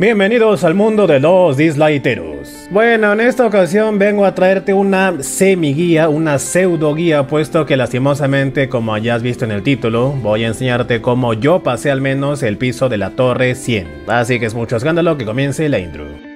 Bienvenidos al mundo de los disliketeros. Bueno, en esta ocasión vengo a traerte una semi guía, una pseudo guía, puesto que lastimosamente, como ya has visto en el título, voy a enseñarte cómo yo pasé al menos el piso de la torre 100. Así que es mucho escándalo que comience la intro.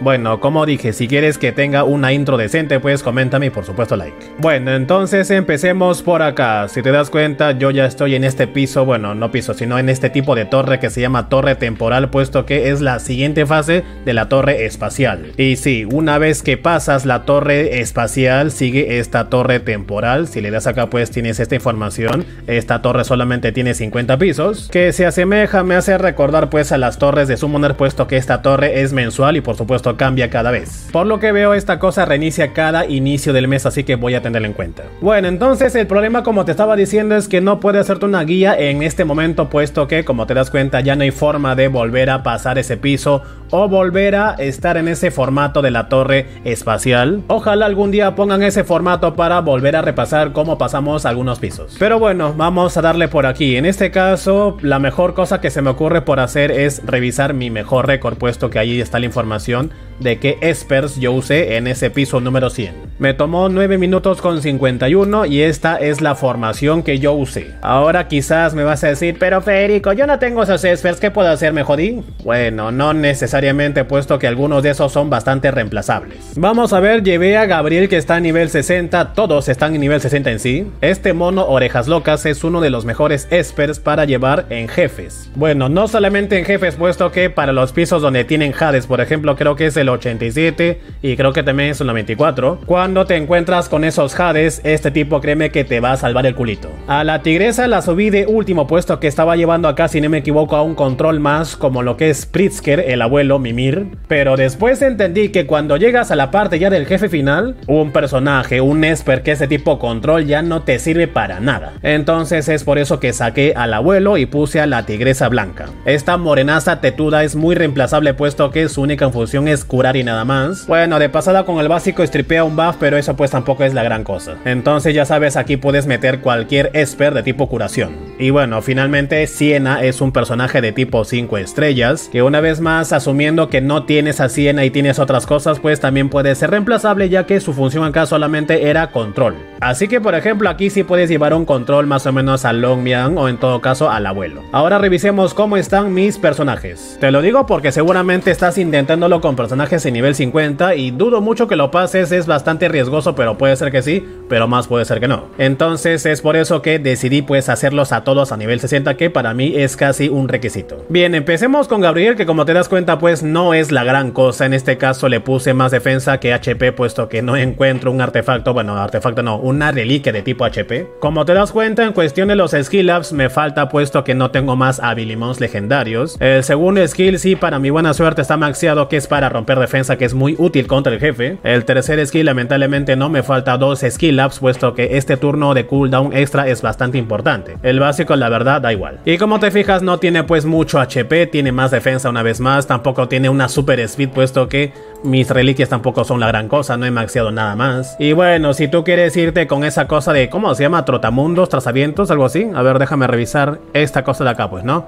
Bueno, como dije, si quieres que tenga una intro decente, pues coméntame y por supuesto like. Bueno, entonces empecemos por acá. Si te das cuenta, yo ya estoy en este piso, bueno, no piso, sino en este tipo de torre que se llama torre temporal, puesto que es la siguiente fase de la torre espacial. Y sí, una vez que pasas la torre espacial, sigue esta torre temporal. Si le das acá, pues tienes esta información. Esta torre solamente tiene 50 pisos, que se asemeja, me hace recordar pues a las torres de Summoner, puesto que esta torre es mensual y por supuesto cambia cada vez. Por lo que veo esta cosa reinicia cada inicio del mes, así que voy a tenerlo en cuenta. Bueno, entonces el problema como te estaba diciendo es que no puede hacerte una guía en este momento, puesto que como te das cuenta ya no hay forma de volver a pasar ese piso o volver a estar en ese formato de la torre espacial. Ojalá algún día pongan ese formato para volver a repasar cómo pasamos algunos pisos. Pero bueno, vamos a darle por aquí. En este caso, la mejor cosa que se me ocurre por hacer es revisar mi mejor récord, puesto que ahí está la información de qué espers yo usé en ese piso número 100. Me tomó 9 minutos con 51 y esta es la formación que yo usé. Ahora quizás me vas a decir, pero Federico, yo no tengo esos espers, ¿qué puedo hacer? ¿Me jodí? Bueno, no necesariamente puesto que algunos de esos son bastante reemplazables. Vamos a ver, llevé a Gabriel que está a nivel 60, todos están en nivel 60 en sí. Este mono orejas locas es uno de los mejores espers para llevar en jefes. Bueno, no solamente en jefes, puesto que para los pisos donde tienen Hades, por ejemplo, creo que es el 87 y creo que también es el 94. Cuando te encuentras con esos Hades, este tipo créeme que te va a salvar el culito. A la tigresa la subí de último puesto que estaba llevando acá, si no me equivoco, a un control más como lo que es Pritzker, el abuelo Mimir. Pero después entendí que cuando llegas a la parte ya del jefe final, un personaje, un Esper que ese tipo control ya no te sirve para nada. Entonces es por eso que saqué al abuelo y puse a la tigresa blanca. Esta morenaza tetuda es muy reemplazable puesto que su única función es curar y nada más. Bueno, de pasada con el básico stripea un buff, pero eso pues tampoco es la gran cosa. Entonces ya sabes, aquí puedes meter cualquier esper de tipo curación. Y bueno, finalmente Siena es un personaje de tipo 5 estrellas, que una vez más, asumiendo que no tienes a Siena y tienes otras cosas, pues también puede ser reemplazable ya que su función acá solamente era control. Así que por ejemplo aquí sí puedes llevar un control más o menos a Longmian o en todo caso al abuelo. Ahora revisemos cómo están mis personajes. Te lo digo porque seguramente estás intentándolo con personajes en nivel 50 y dudo mucho que lo pases, es bastante riesgoso, pero puede ser que sí, pero más puede ser que no. Entonces es por eso que decidí pues hacerlos a todos a nivel 60, que para mí es casi un requisito. Bien, empecemos con Gabriel, que como te das cuenta pues no es la gran cosa, en este caso le puse más defensa que HP, puesto que no encuentro un artefacto, bueno, artefacto no, una reliquia de tipo HP. Como te das cuenta, en cuestión de los skill ups me falta puesto que no tengo más habilimons legendarios. El segundo skill sí, para mi buena suerte está maxeado, que es para romper de defensa que es muy útil contra el jefe. El tercer skill lamentablemente no me falta dos skill ups puesto que este turno de cooldown extra es bastante importante. El básico la verdad da igual. Y como te fijas no tiene pues mucho HP, tiene más defensa una vez más, tampoco tiene una super speed puesto que mis reliquias tampoco son la gran cosa, no he maxeado nada más. Y bueno, si tú quieres irte con esa cosa de, ¿cómo se llama? Trotamundos, trasavientos, algo así. A ver, déjame revisar esta cosa de acá pues, ¿no?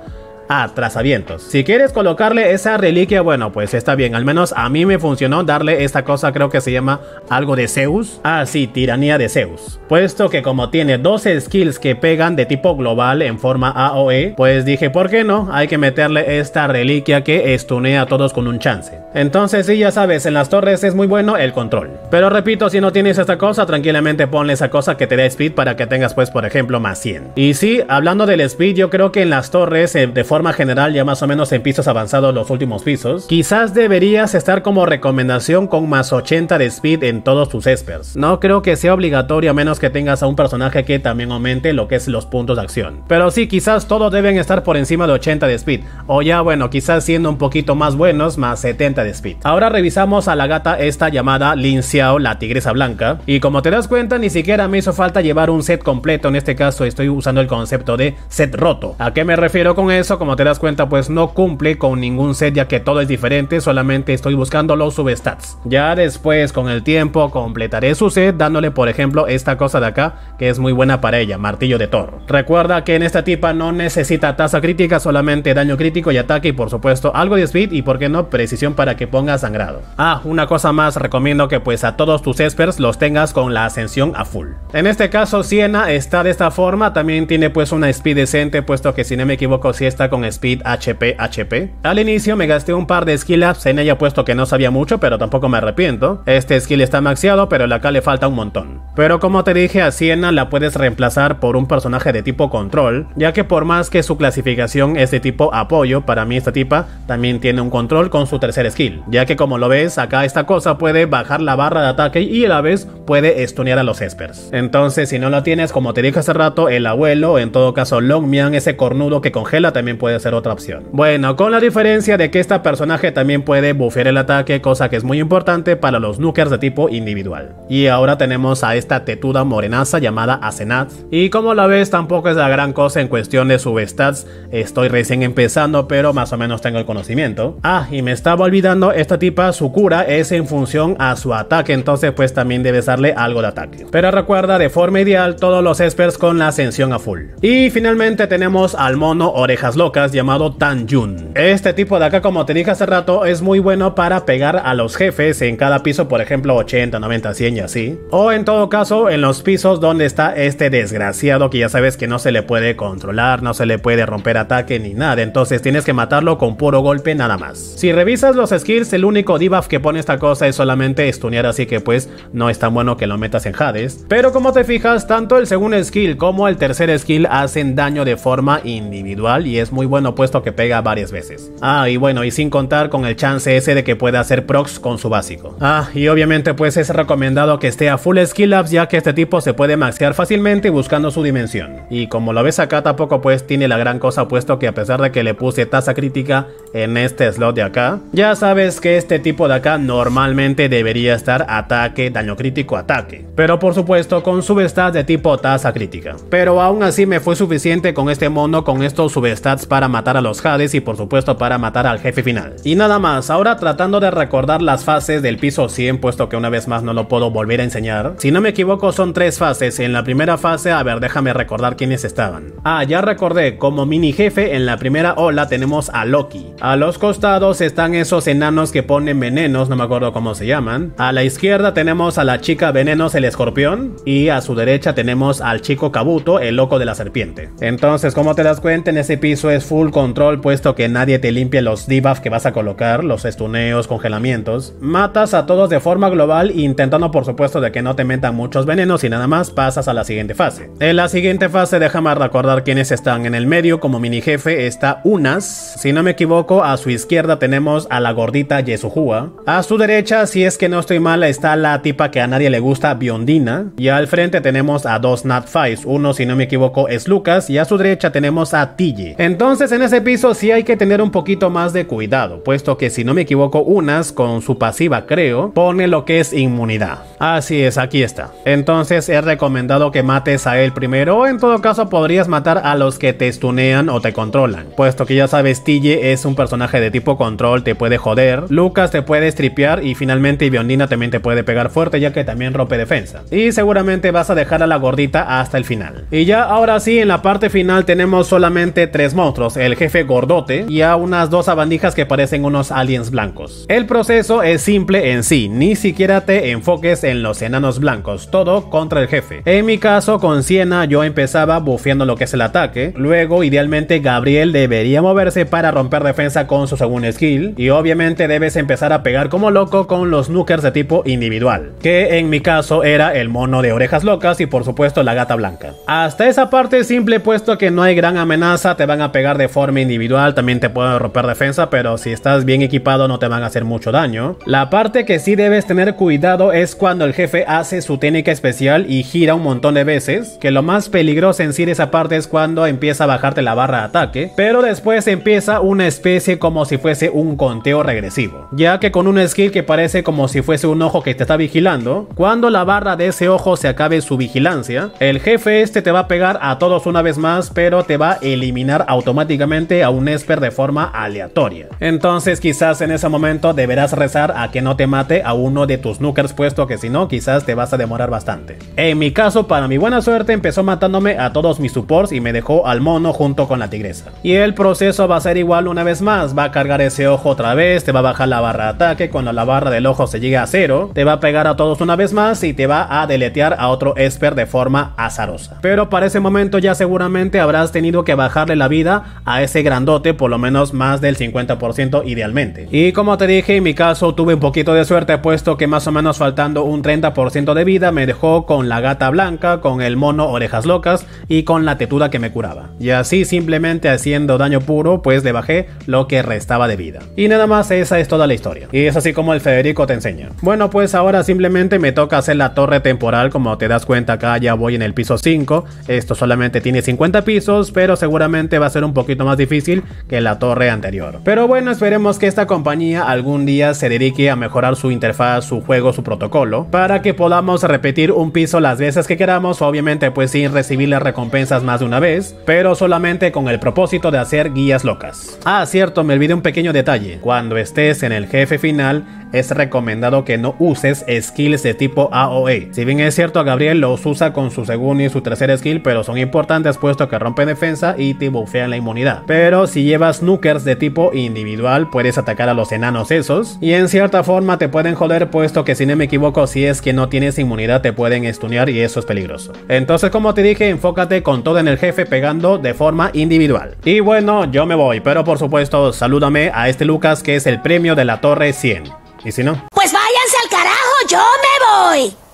Ah, trazavientos. Si quieres colocarle esa reliquia, bueno, pues está bien. Al menos a mí me funcionó darle esta cosa, creo que se llama algo de Zeus. Ah, sí, tiranía de Zeus. Puesto que como tiene 12 skills que pegan de tipo global en forma AOE, pues dije, ¿por qué no? Hay que meterle esta reliquia que estunea a todos con un chance. Entonces, sí, ya sabes, en las torres es muy bueno el control. Pero repito, si no tienes esta cosa, tranquilamente ponle esa cosa que te da speed para que tengas, pues, por ejemplo, más 100. Y sí, hablando del speed, yo creo que en las torres, eh, de forma general, ya más o menos en pisos avanzados los últimos pisos, quizás deberías estar como recomendación con más 80 de speed en todos tus espers. No creo que sea obligatorio a menos que tengas a un personaje que también aumente lo que es los puntos de acción. Pero sí, quizás todos deben estar por encima de 80 de speed. O ya, bueno, quizás siendo un poquito más buenos, más 70 de speed. Ahora revisamos a la gata esta llamada Lin Xiao, la tigresa blanca. Y como te das cuenta, ni siquiera me hizo falta llevar un set completo. En este caso estoy usando el concepto de set roto. ¿A qué me refiero con eso? Como te das cuenta, pues no cumple con ningún set ya que todo es diferente, solamente estoy buscando los substats. Ya después, con el tiempo, completaré su set dándole, por ejemplo, esta cosa de acá, que es muy buena para ella, martillo de Thor. Recuerda que en esta tipa no necesita tasa crítica, solamente daño crítico y ataque y por supuesto algo de speed y por qué no, precisión para que ponga sangrado. Ah, una cosa más, recomiendo que pues a todos tus espers los tengas con la ascensión a full. En este caso, Siena está de esta forma, también tiene pues una speed decente, puesto que si no me equivoco, si está con speed HP HP. Al inicio me gasté un par de skill ups en ella, puesto que no sabía mucho, pero tampoco me arrepiento. Este skill está maxeado, pero acá le falta un montón. Pero como te dije, a Siena la puedes reemplazar por un personaje de tipo control, ya que por más que su clasificación es de tipo apoyo, para mí esta tipa también tiene un control con su tercer skill, ya que como lo ves, acá esta cosa puede bajar la barra de ataque y a la vez puede estunear a los espers. Entonces, si no lo tienes, como te dije hace rato, el abuelo, en todo caso Longmian, ese cornudo que congela, también puede ser otra opción. Bueno, con la diferencia de que este personaje también puede bufear el ataque, cosa que es muy importante para los nukers de tipo individual. Y ahora tenemos a esta tetuda morenaza llamada Asenat. Y como la ves, tampoco es la gran cosa en cuestión de substats. Estoy recién empezando, pero más o menos tengo el conocimiento. Ah, y me estaba olvidando, esta tipa, su cura es en función a su ataque, entonces pues también debes darle algo de ataque. Pero recuerda, de forma ideal, todos los espers con la ascensión a full. Y finalmente tenemos al mono orejas locas llamado Tanjun. Este tipo de acá, como te dije hace rato, es muy bueno para pegar a los jefes en cada piso, por ejemplo 80, 90, 100 y así. O en todo caso, en los pisos donde está este desgraciado que ya sabes que no se le puede controlar, no se le puede romper ataque ni nada, entonces tienes que matarlo con puro golpe nada más. Si revisas los skills, el único debuff que pone esta cosa es solamente estunear, así que pues no es tan bueno que lo metas en Hades. Pero como te fijas, tanto el segundo skill como el tercer skill hacen daño de forma individual y es muy bueno puesto que pega varias veces. Ah, y bueno, y sin contar con el chance ese de que pueda hacer procs con su básico. Ah, y obviamente pues es recomendado que esté a full skill ups ya que este tipo se puede maxear fácilmente buscando su dimensión. Y como lo ves acá tampoco pues tiene la gran cosa puesto que a pesar de que le puse tasa crítica en este slot de acá, ya sabes que este tipo de acá normalmente debería estar ataque, daño crítico, ataque. Pero por supuesto con substats de tipo tasa crítica. Pero aún así me fue suficiente con este mono con estos substats para matar a los Hades y por supuesto para matar al jefe final. Y nada más, ahora tratando de recordar las fases del piso 100 puesto que una vez más no lo puedo volver a enseñar. Si no me equivoco son tres fases. En la primera fase, a ver déjame recordar quiénes estaban. Ah, ya recordé, como mini jefe en la primera ola tenemos a Loki. A los costados están esos enanos que ponen venenos, no me acuerdo cómo se llaman. A la izquierda tenemos a la chica venenos el escorpión y a su derecha tenemos al chico Kabuto, el loco de la serpiente. Entonces, como te das cuenta, en ese piso es full control puesto que nadie te limpia los debuffs que vas a colocar, los estuneos, congelamientos. Matas a todos de forma global intentando por supuesto de que no te metan muchos venenos y nada más pasas a la siguiente fase. En la siguiente fase déjame recordar quiénes están en el medio como mini jefe está Unas, si no me equivoco a su izquierda tenemos a la gordita Yesuhua, a su derecha si es que no estoy mal está la tipa que a nadie le gusta Biondina y al frente tenemos a dos Nat uno si no me equivoco es Lucas y a su derecha tenemos a Tille. Entonces en ese piso sí hay que tener un poquito más de cuidado, puesto que si no me equivoco Unas con su pasiva creo pone lo que es inmunidad. Así es, aquí está. Entonces es recomendado que mates a él primero o en todo caso podrías matar a los que te stunean o te controlan, puesto que ya sabes Tille es un personaje de tipo control, te puede joder, Lucas te puede stripear y finalmente Biondina también te puede pegar fuerte ya que también rompe defensa. Y seguramente vas a dejar a la gordita hasta el final. Y ya ahora sí, en la parte final tenemos solamente tres monstruos, el jefe gordote y a unas dos abandijas que parecen unos aliens blancos. El proceso es simple en sí, ni siquiera te enfoques en los enanos blancos, todo contra el jefe. En mi caso con Siena yo empezaba bufeando lo que es el ataque, luego idealmente Gabriel debería moverse para romper defensa con su segundo skill y obviamente debes empezar a pegar como loco con los nukers de tipo individual, que en mi caso era el mono de orejas locas y por supuesto la gata blanca. Hasta esa parte simple puesto que no hay gran amenaza, te van a pegar de forma individual, también te pueden romper defensa, pero si estás bien equipado no te van a hacer mucho daño. La parte que sí debes tener cuidado es cuando el jefe hace su técnica especial y gira un montón de veces, que lo más peligroso en sí de esa parte es cuando empieza a bajarte la barra de ataque, pero después empieza una especie como si fuese un conteo regresivo, ya que con un skill que parece como si fuese un ojo que te está vigilando, cuando la barra de ese ojo se acabe su vigilancia, el jefe este te va a pegar a todos una vez más, pero te va a eliminar automáticamente automáticamente a un Esper de forma aleatoria. Entonces quizás en ese momento deberás rezar a que no te mate a uno de tus nukers puesto que si no quizás te vas a demorar bastante. En mi caso, para mi buena suerte, empezó matándome a todos mis supports y me dejó al mono junto con la tigresa. Y el proceso va a ser igual una vez más, va a cargar ese ojo otra vez, te va a bajar la barra de ataque, cuando la barra del ojo se llegue a cero, te va a pegar a todos una vez más y te va a deletear a otro Esper de forma azarosa. Pero para ese momento ya seguramente habrás tenido que bajarle la vida a ese grandote, por lo menos más del 50% idealmente. Y como te dije, en mi caso tuve un poquito de suerte, puesto que más o menos faltando un 30% de vida me dejó con la gata blanca, con el mono orejas locas y con la tetuda que me curaba. Y así simplemente haciendo daño puro, pues le bajé lo que restaba de vida. Y nada más esa es toda la historia. Y es así como el Federico te enseña. Bueno, pues ahora simplemente me toca hacer la torre temporal, como te das cuenta acá ya voy en el piso 5. Esto solamente tiene 50 pisos, pero seguramente va a ser un poquito más difícil que la torre anterior. Pero bueno, esperemos que esta compañía algún día se dedique a mejorar su interfaz, su juego, su protocolo, para que podamos repetir un piso las veces que queramos, obviamente pues sin recibir las recompensas más de una vez, pero solamente con el propósito de hacer guías locas. Ah, cierto, me olvidé un pequeño detalle. Cuando estés en el jefe final, es recomendado que no uses skills de tipo AOE. Si bien es cierto, Gabriel los usa con su segundo y su tercer skill, pero son importantes puesto que rompen defensa y te bufean la inmunidad. Pero si llevas nukers de tipo individual, puedes atacar a los enanos esos, y en cierta forma te pueden joder puesto que si no me equivoco, si es que no tienes inmunidad te pueden estunear y eso es peligroso. Entonces como te dije, enfócate con todo en el jefe pegando de forma individual. Y bueno, yo me voy, pero por supuesto salúdame a este Lucas que es el premio de la Torre 100. ¿Y si no? Pues váyanse al carajo, yo me voy.